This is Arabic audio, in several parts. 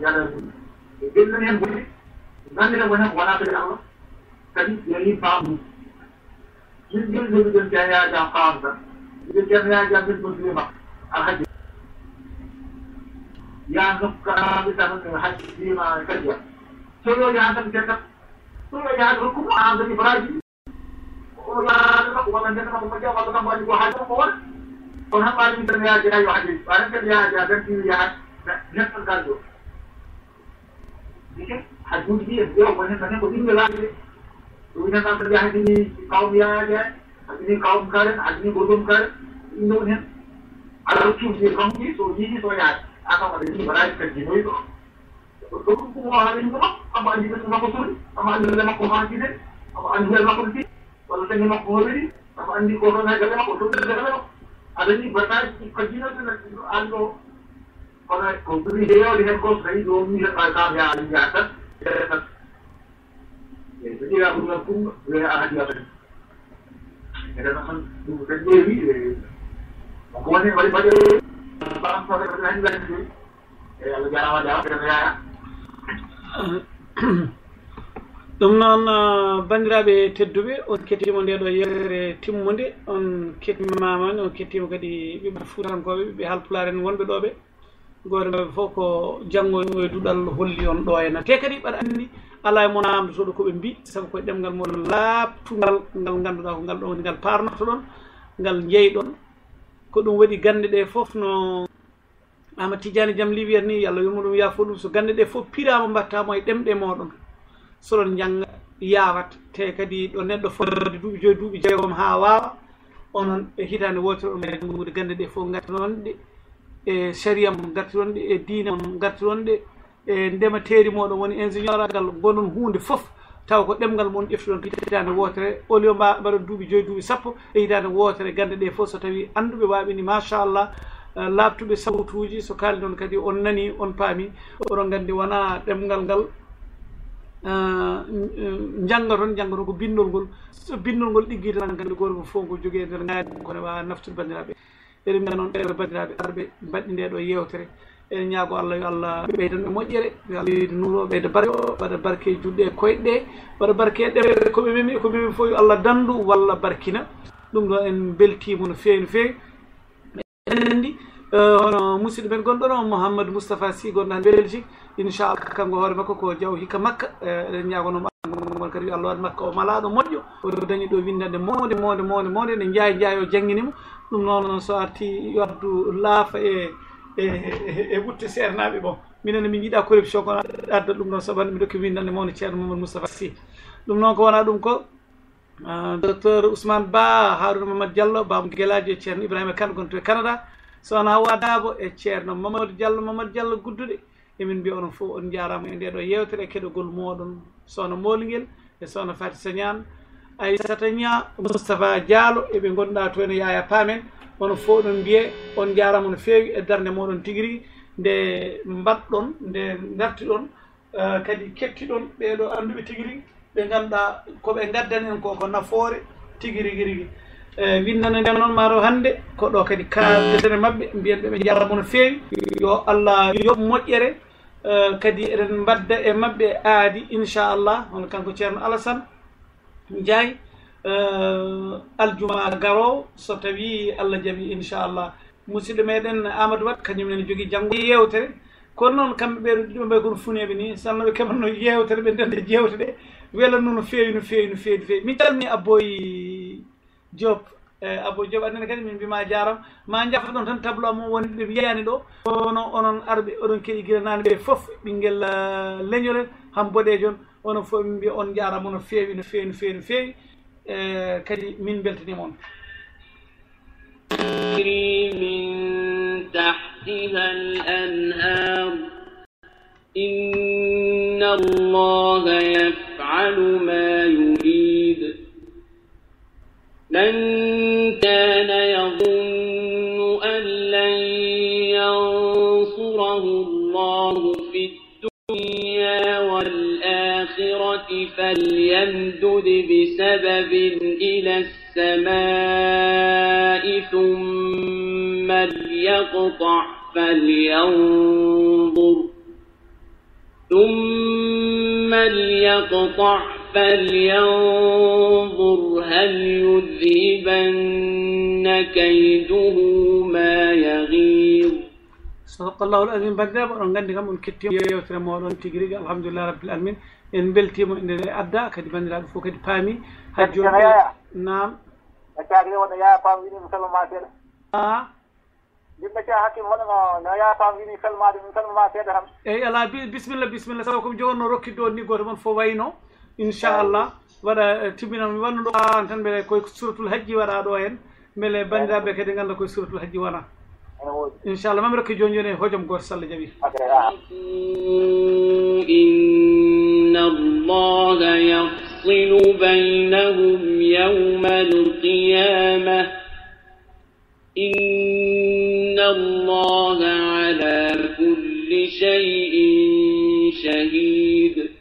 جدا ينبغي من لونه ولا بالأمر كذلك يلي بعضه جدا جدا جاية قاضة جدا جاية بالمسلمة الحج يا نبقى بسبب الحج فيما كذب سلو يعلم جدك سلو يعلمكم عبد الإبراهيم ويعلمكم ومن جنبكم مجا وضغم واجب وحاجة وقول فهم قال من جنبها جناي وحديث وعلم جنبها جنبها جنبها جنبها جنبها ठीक है hadudhi dia mana mana mesti melanggar. Tuhan nak kerja hari ini kaum dia aja, hari ini kaum kar, hari ini golongan kar, Indonesia. Ada tu dia kaum ni, so ini so ya, akan ada ni berai kerja ni tu. तो वो हमारे इनको अब आज के समय को सुन अब आज के मको हाथ की दे अब आज के मको की बोलते हैं मको हो रही अब आज को ना गले मको सुन गले मको अरे नहीं बताए कि कजिनों से आज को पर company here we have got very low we have got here and we have got yes we have got two we have got मेरा नाम दूसरे ये भी भगवान ने बड़े बड़े बात पर नहीं लगी ये अलग जाना जाओ फिर मैं आया ɗum noon bandiraɓe tedduɓe on kettima nde ɗo yewtere timmude on kettimamani on kettima kadi ɓiɓɓe fuutankoɓe ɓiɓɓe halpularen wonɓe ɗoɓe gorme fof ko janngo e duɗal holli on ɗo henna te kadi mbaɗa anndi ala e mon do koɓe mbi sabu koye ɗemngal mon laabtugal ngal ngannduɗa ko ngal ngal woni ngal parnoto ɗon ngal jeyɗon ko ɗum waɗi gannde ɗe fof no ama tidiani jam li wiyat ni allah yomu ɗum yaafo ɗum so gannde ɗe fof pirama mbattamo e ɗemɗe moɗon soɗon jannga yawat te kadi ɗo neɗɗo fodde duuɓi joyi duuɓi jeegom ha wawa onon e hitande wotere ɗum janngude gannde ɗe fof ngati noon e sariya mon gartironɗe e diina mon gartironɗe e ndema teeri moɗon woni ingénieur agal gonon hunde foof taw ko ɗemgal mon ƴeftuɗon hitande wootere au lieu mba mbaɗon duuɓi joyi duuɓi sappo e hitande wootere gande ɗe foof so tawi anduɓe waɓini machallah e laaɓtuɓe sawtuji so kaali noon kadi on nani on paami oɗon gandi wona ɗemgal ngal e, janga toon janga toon ko bindol ngol so bindol ngol ɗiggitanan gandi goto ko fof ngol jogui e nder gaadi kone wawa naftude bandiraɓe eɗen mbiya noon ɓeɗo bandiraɓe arɓe mbaɗɗi nde ɗo yewtere eɗen ñaago allah yo allah ɓeydanɓe moƴƴere yo nuuro ɓeyda barke o waɗa barke juɗɗe e koyɗe ɗe waɗa barke e ɗeɓe koɓe memi koɓe memi fof yo allah dandu walla barkina ɗum ɗon en beltima no feewi no feewi Euh, hono musidɗo men gonɗo noo mouhammadou moustapha sy gonɗo han belgique inchallah kanngo hoore makko ko jaw hikka makka euh, eɗen ñagonomo kadi allah waɗ makka o malaɗo moƴƴo o dañi ɗo windande mowde mowde mowde mowde ene jaay jaay o jangginima ɗum noon so arti waddu laafa e, e e wutte seernaɓe bon minenne min jiiɗa corruption kono adda ɗum ɗon saabande mbi ɗokki windande mowde ceerno mamadou moustapha sy ɗum noon ko wona ɗum ko euh, docteur ousmane ba harouna mamadou diallo bamo guelaji e ceerno ibrahima kane gonto e canada sowona wadaabo e ceerno mamadou diallo mamadou diallo guddude emin mbi onon fof on jarama e nde ɗo yewtere e keɗogol moɗon sowno molguel e sowno fati sagnane aissata ña moustapha dialo eɓe gonduɗa to ene yaya paamen onon fof ɗon mbiye on jarama no fewi e darde moɗon tigui rigui nde mbatɗon nde dartiɗon kadi kettiɗon ɓeɗo anduɓe tigui rigui ɓe ganduɗa koɓe gaddan en koko nafoore tigui rigui rigui e windana nden noon maaro hannde ko ɗo kadi kaaldetene maɓɓe mbiyen ɓeɓe jarabu no feewi yo allah yoɓ moƴƴere e, kadi eɗen mbadda e maɓɓe aadi inchallah hono kanko ceerno alasan jaay e, aljuma garoo so tawi allah jaɓi inchallah musidɗo meɗen amadou wat kañum nene jogui janggo yewtere kono noon kamɓe ɓe ɗuɗɓe mbay kono funeɓe ni sanno ɓe keɓanno yewtere ɓe ndende jewte ɗe welanno no feewi no feewi no feewi no feewi min calmi abboyi job abo job andana kadi min mbima jarama ma jafo ɗon tan tableau mo woni ɓe mbiyani ɗo kono onon arɓe oɗon keeɗi gilanani ɓe foof ɓinguel leñorel han boɗejon onon fof min mbiya on jarama no feewi no feewi no feewi no feewi kadi min beltanima on تحتها الأنهار إن الله يفعل ما يريد من كان يظن أن لن ينصره الله في الدنيا والآخرة فليمدد بسبب إلى السماء ثم ليقطع فلينظر ثم ليقطع فلينظر هل يذهبن كيده ما يغيظ صدق الله العظيم بدر برون غندي كم كتير يوتر مولون تيغري الحمد لله رب العالمين إن بلتي من أبدا كدي بند لعب فوك دي آه. فامي حجو نعم أكادي ودا يا فام ويني مسلم ما تير آه جبنا كه حكيم هنا يا فام ويني مسلم ما تير مسلم ما تير هم إيه الله بسم الله بسم الله سبكم جون نروك دوني غرمان فوينو ان شاء الله ورا تبين من وان دو انتن بلا كوي سوره الحج ورا دو هين ملا بانجا بك كوي سوره الحج وانا ان شاء الله ممرك جونيوني هوجم غور سال جابي ان الله يفصل بينهم يوم القيامه ان الله على كل شيء شهيد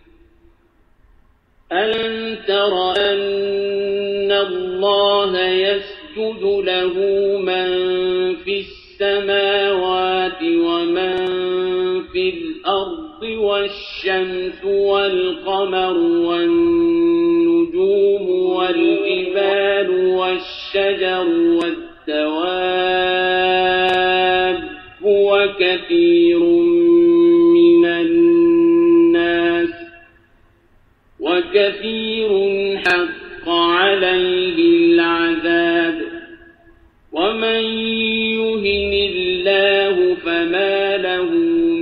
ألم تر أن الله يسجد له من في السماوات ومن في الأرض والشمس والقمر والنجوم والجبال والشجر والدواب حق عليه العذاب ومن يهن الله فما له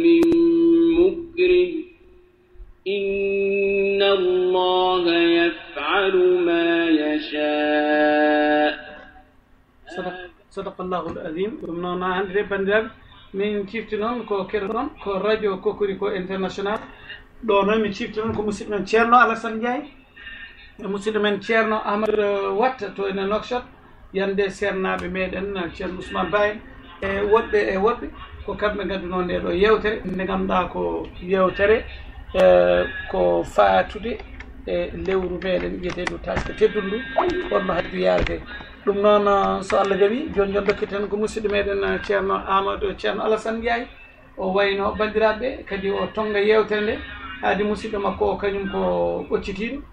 من مكر إن الله يفعل ما يشاء صدق, الله العظيم ومن من كيفتنا كو كيرتون كو راديو كو كوريكو انترناشنال دونا من كيفتنا كو مسلمان تشيرنو على سنجاي E musidɗo men ceerno ahmad eh, watta to ene nokshot yande seernaɓe meɗen ceerno eh, ousmane bayen e woɗɓe e woɗɓe ko kamɓe ngadduno nde ɗo yewtere nde ngannduɗa ko yewtere eh, ko faatude e lewru meɗen ƴeteɗo taske teddun ndu wonno haddu yarete ɗum noon so allah jaɓi joni joni dokkiten ko musidɗo meɗen ceerno amadou ceerno alassane ndiyaye o wayno bandiraɓeɓe kadi o tonga yewtere nde haadi musidɗo makko o kañum ko ɓoccitiɗo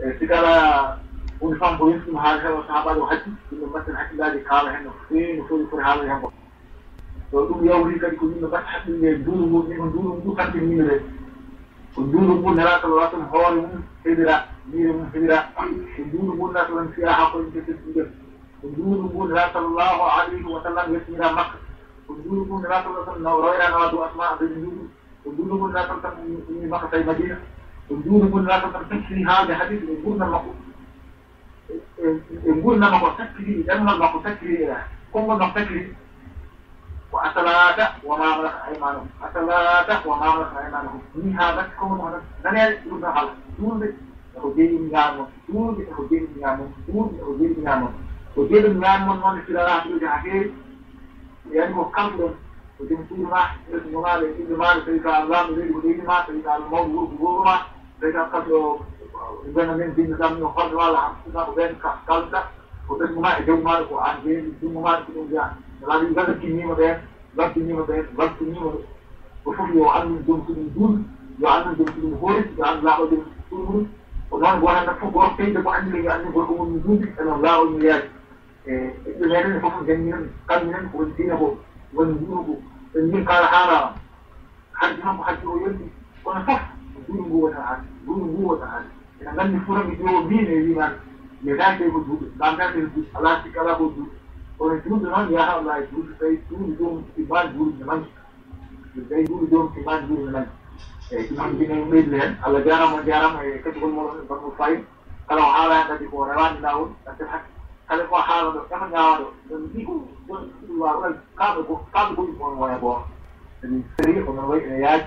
سيكالا ونفهم بوينتم هذا وصحابة وحدي إنه مثلا حتى بعد كارا هنا فين وفين يكون هذا يهم وتقول يا ولي كان يكون إنه بس حتى يدور مود إنه دور مود حتى مين ده ودور مود نرى تلوات الهوار من هدرة مين من هدرة ودور مود نرى تلوات فيها حق الجسد ودور مود نرى الله عليه وسلم يسمى مكة ودور مود نرى تلوات النورة نرى دو أسماء بالنور ودور مود نرى تلوات مكة في الجور كل ما كنت تكفي هذا حديث الجور لما الجور لما كنت تكفي لأن لما كنت تكفي كم لما تكفي وأتلاته وما ملك أيمانهم أتلاته وما ملك أيمانهم من هذا كم هذا دنيا يوزن على دون هدين نعمة دون هدين نعمة دون هدين نعمة هدين نعمة من في الله يرجع فيه يعني مكمل وتمشي ما تسمع ما تسمع الله من الهدين ما تسمع الموت وما رجع قال له إذا أنا من دين دم يقال ولا عم تنا وبين كحكالنا وبين ما يدوم مارك وعندين يدوم مارك ونجا لازم قال كني مدين لا كني مدين لا كني مدين وشوف يعلم دوم كني دوم يعلم دوم كني هورس يعلم لا دوم كني هورس والله وانا نفوق وقت ده بعد اللي يعني بقوم من دوم أنا لا أقول مياه إيه غير اللي فوق جنين قال من وانتين هو وانتين هو اللي قال حارة حد هم حد هو يلي وانا صح gungota gun gungota an ina nganndi fura mi jowo mbine wiman mi dante ko duuɓe ɗamdante ko duuɓe alaa sikka ala ko duuɓe kono juumɗo noon yaha ala e duuɓe tawi duuɓi joomum timmaani duuɓi ne manki tawi duuɓi joomum timmaani duuɓi ne manki eyi ɗum noon mbine ɓeydi heen allah jarama jarama e katigol moɗon e banmo fayi kala o haalani kadi ko rewani lawol ante hakke kala ko haala ɗo ema ñawa ɗo ɗon mbi ko ɗon ɗum wawa kamɓe kamɓe goɗɗum on wona goonga sabi seri onon wayi ene yaaji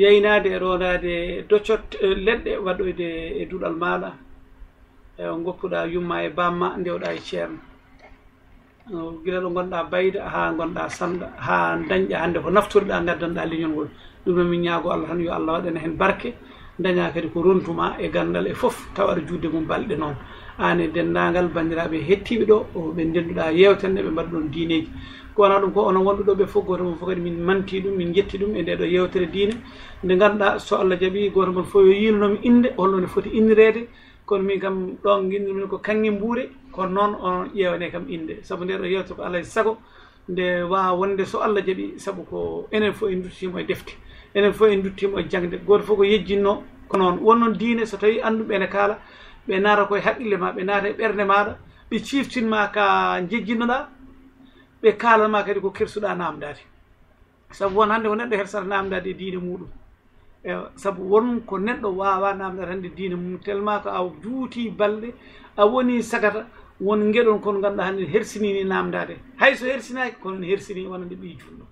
yeynade e ronade doccot e leɗɗe waɗoyde e duɗal maɗa o goppuɗa yumma e bamma ndewɗa e ceerno gila ɗo gonɗa bayda ha gonɗa sanɗa ha dañƴa hande ko naftoriɗa gaddanɗa leñol ngol ɗum noon min ñaago allah tan yo allah waɗana hen barke daña kadi ko rontuma e gandal e fof tawar juude mum balɗe noon an e denndaangal banndiraaɓe hettiiɓe ɗo ɓe ndennduɗaa yeewtere ɓe mbaɗi ɗon diineeji ko wonaa ɗum ko onon wonɓe ɗo ɓe fof gooto mon fof kadi min mantii ɗum min njetti ɗum e nde ɗo yeewtere diine nde ngannduɗaa so allah jaɓii gooto mon fof yo yiilnomi innde holno nde foti innireede kono min kam ɗon ginndumi ko kanŋe mbuure kono noon onon ƴeewanee kam innde sabu nde ɗo yeewtere ko alaa e sago nde waawa wonde so allah jaɓii sabu ko enen fof en duttiimo e defte enen fof en duttima e jangde goto fof ko yejjinno ko noon wonnoon diine so tawi anduɓe ne kaala ɓe naata koye haqqille ma ɓe naata e ɓernde maɗa ɓe ciftinma ka jejjinnoɗa ɓe kaalanma kadi ko kersuɗa namdade saabu won hannde ko neɗɗo hersata namdade e diine muɗum e saabu wonko neɗɗo wawa namdade hannde diine mum tellement ko a juuti balɗe a woni sagata won gueɗon kono ganduɗa hannde hersinini namdade hayso hersinaki kono ne hersini wonande ɓi junɗo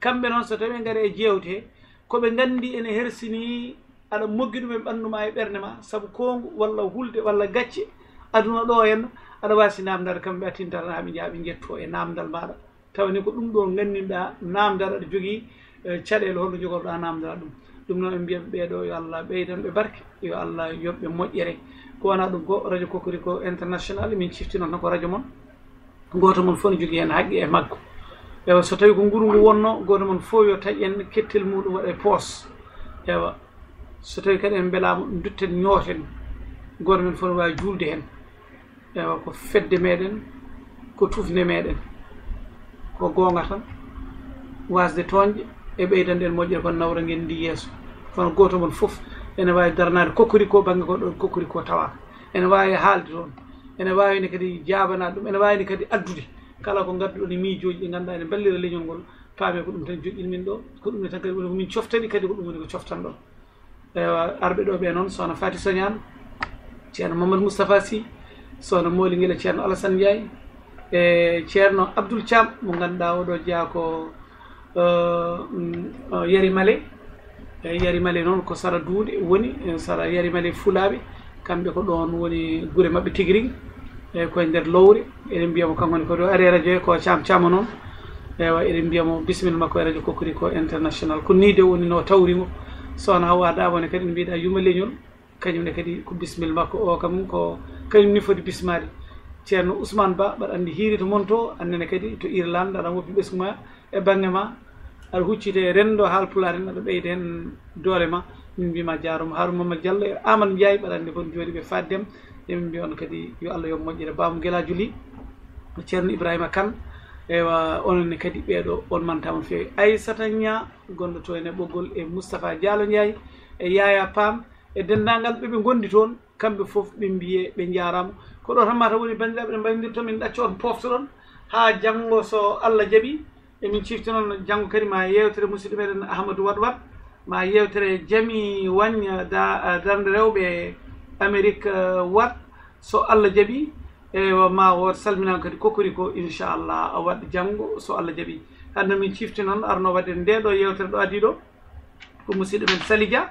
kamɓe noon so tawi gaari e jewte koɓe gandi ene hersini aɗa moggi ɗum e ɓanndu ma e ɓernde ma sabu kongu walla hulde walla gacce aduna ɗo henna aɗa wasi namdal kamɓe attinta tan haɓe jaaɓe jetto e namdal maɗa tawani ko ɗum ɗo ganndinɗa namdal aɗa jogii caɗele holno jogorɗa namdal ɗum ɗum noon en mbiyaɓe ɓeeɗo yo allah ɓeydan ɓe barke yo allah yoɓɓe moƴƴere ko wona ɗum ko radio cocorico international min ciftinoon ko radio moon goto moon fof ne jogii heen haqqi e makko ewa so tawi ko nguru ngu wonno goto moon fof yo taƴi en kettel muɗum waɗa e poos ewa so tawi kadi en mbelama dutten ñooten goto men fof ne wawi julde hen ewa ko fedde meɗen ko tufne meɗen ko gonga tan wasde toñƴe e ɓeydande en moƴƴere kon nawra gen ndi yesso kono goto moon foof ene wawi darnade kokkori ko banggue ko ɗon kokkori ko tawaka ene wawi haalde toon ene wawini kadi jabanade ɗum ene wawini kadi addude kala ko ngaddu ni miijoji ɗi ganduɗa ene ballira leñol gol paame ko ɗum tan joƴƴin min ɗo ko ɗum tan kadi min cioftani kadi ko ɗum woni ko cioftan eh, do e arɓe ɗo ɓe non sona fati soñan ceerno mamadou moustapha sy sono mooli guila ceerno alassane ndiaye e eh, cierno abdul cham mo o do jeeya ko eh, mm, yari male yari male non ko sara duude woni sara yari male fulabe kambe ko don woni gure mabbe tigi e koye nder lowri eɗen mbiyamo kankone koto ari radio e ko cam cama noon ewa eɗen mbiyamo bisimilla makko e radio kokkori ko international ko nide de woni no tawrimo so wona wadamone kadi ne mbiɗa yuma leñol kañumne kadi ko bisimilla makko o kam ko kañum ni foti bismade ceerno ousmane ba mbaɗa andi hiiri to monto to annene kadi to irlande aɗa woppi ɓesgu ma e bange ma aɗa huccite rendo haalpulaar en aɗa ɓeyde hen doole ma min mbima jaaroma harou mamadou diallo e amane ndiaye mbaɗa andi bon jooɗi ɓe faddem en mbi on kadi yo allah yo moƴƴere gela Juli, juuli ceerno ibrahima wa ewa ne kadi ɓeeɗo on mantama feewi aissata ña gonɗo to ene ɓoggol e moustapha dialo ndiaye e yaya pam e dendagal ɓeɓe gondi toon kamɓe fof ɓe mbiye ɓe jarama ko ɗo tan mata woni bandiraɓe ɗe mbaynodirta min ɗacca poftoɗon ha janggo so allah jaaɓi emin cifti noon janggo kadi ma yewtere musidɗo meɗen ahmadou wad ma yewtere jami wanya da darde rewɓe amérique uh, wat so allah jaɓi e eh, ma woto salminama kadi kokkori ko inchallah waɗɗe janggo so allah jaɓi hande min cifti noon arno wadde nde ɗo yewtere ɗo adi ɗo ko musidɗo men sali dia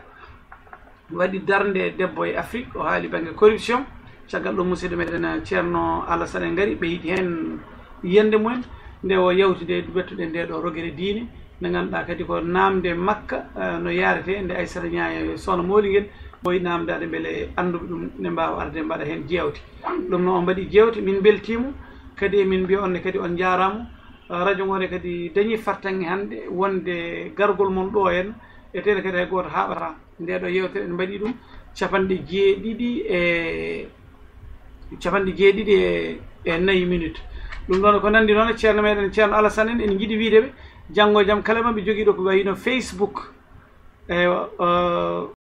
waɗi darde debbo e afrique o haali banggue corruption caggal ɗum musidɗo meɗen ceerno eh, alassane en gaari ɓe yiiɗi hen yiyande mumen nde o yawti nde wettuɗen nde ɗo rogere diine nde ganduɗa kadi ko namde makka eh, no yarete nde aissata ñaaya sona mawli ngel koy namdade beele anduɓe ɗum ne mbawa arde mbaɗa hen jewte ɗum noon o mbaɗi jewte min beltimo kadi emin mbiya onne kadi on jarama uh, radio ngone kadi dañi fartange hande wonde gargol moon ɗo en etene kadi hay goto haɓata ndeɗo yewtere ne mbaɗi ɗum capanɗe jeeɗiɗi e capanɗe jeeɗiɗi e, e nayyi minute ɗum ɗon ko nandi noon ceerno meɗen ceerno alassane en en jiiɗi wideɓe janggo e jaam kala mamɓe jogui ɗo ko wayino facebook e